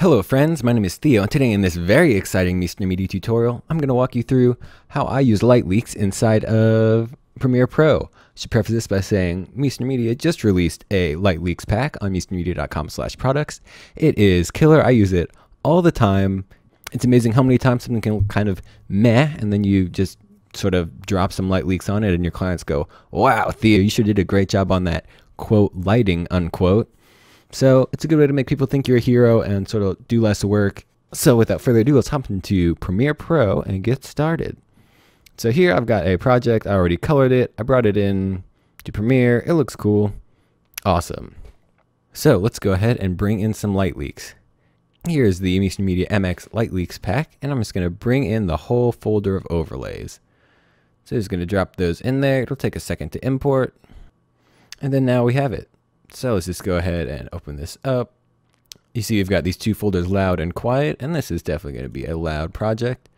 Hello friends, my name is Theo and today in this very exciting Miesner Media tutorial, I'm going to walk you through how I use light leaks inside of Premiere Pro. I should preface this by saying Miesner Media just released a light leaks pack on miesnermedia.com slash products. It is killer, I use it all the time. It's amazing how many times something can kind of meh and then you just sort of drop some light leaks on it and your clients go, wow, Theo, you sure did a great job on that quote lighting unquote. So it's a good way to make people think you're a hero and sort of do less work. So without further ado, let's hop into Premiere Pro and get started. So here I've got a project. I already colored it. I brought it in to Premiere. It looks cool. Awesome. So let's go ahead and bring in some light leaks. Here's the Miesner Media MX Light Leaks pack, and I'm just going to bring in the whole folder of overlays. So just going to drop those in there. It'll take a second to import. And then now we have it. So let's just go ahead and open this up. You see we've got these two folders, loud and quiet, and this is definitely going to be a loud project.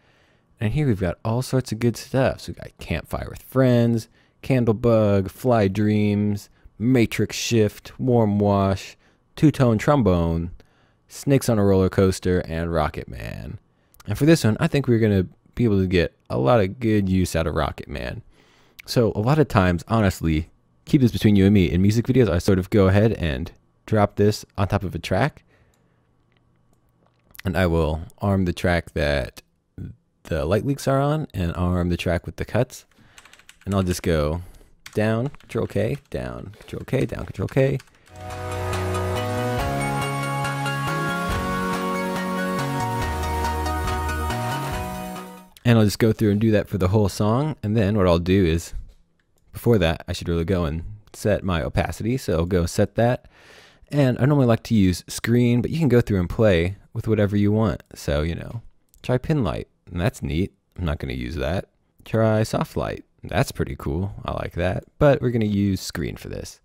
And here we've got all sorts of good stuff. So we've got Campfire with Friends, Candlebug, Fly Dreams, Matrix Shift, Warm Wash, Two-Tone Trombone, Snakes on a Roller Coaster, and Rocket Man. And for this one, I think we're going to be able to get a lot of good use out of Rocket Man. So a lot of times, honestly, keep this between you and me. In music videos, I sort of go ahead and drop this on top of a track. And I will arm the track that the light leaks are on and arm the track with the cuts. And I'll just go down, control K, down, control K, down, control K. And I'll just go through and do that for the whole song. And then what I'll do is before that, I should really go and set my opacity. So I'll go set that. And I normally like to use screen, but you can go through and play with whatever you want. So, you know, try pin light. That's neat. I'm not going to use that. Try soft light. That's pretty cool. I like that. But we're going to use screen for this.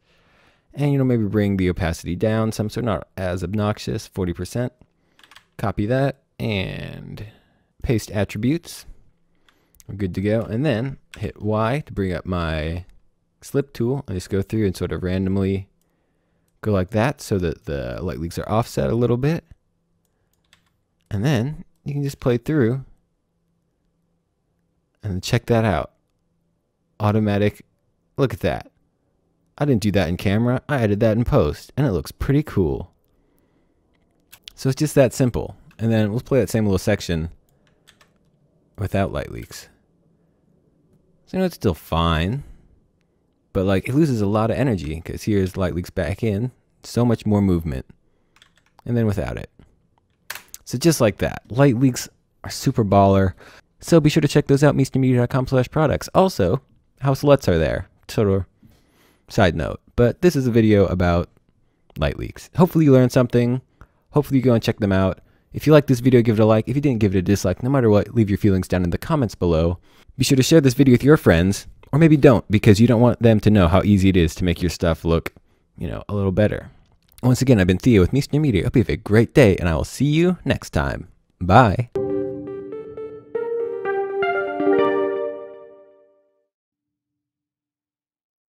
And, you know, maybe bring the opacity down some so not as obnoxious, 40%. Copy that and paste attributes. We're good to go. And then hit Y to bring up my slip tool. I just go through and sort of randomly go like that so that the light leaks are offset a little bit. And then you can just play through and check that out. Automatic, look at that. I didn't do that in camera. I added that in post and it looks pretty cool. So it's just that simple. And then we'll play that same little section without light leaks. So, you know, it's still fine. But, like, it loses a lot of energy because here's light leaks back in. So much more movement. And then without it. So, just like that. Light leaks are super baller. So, be sure to check those out, miesnermedia.com slash products. Also, house LUTs are there. Sort of side note. But this is a video about light leaks. Hopefully, you learned something. Hopefully, you go and check them out. If you like this video, give it a like. If you didn't, give it a dislike. No matter what, leave your feelings down in the comments below. Be sure to share this video with your friends, or maybe don't, because you don't want them to know how easy it is to make your stuff look, you know, a little better. Once again, I've been Theo with Miesner Media. Hope you have a great day, and I will see you next time. Bye.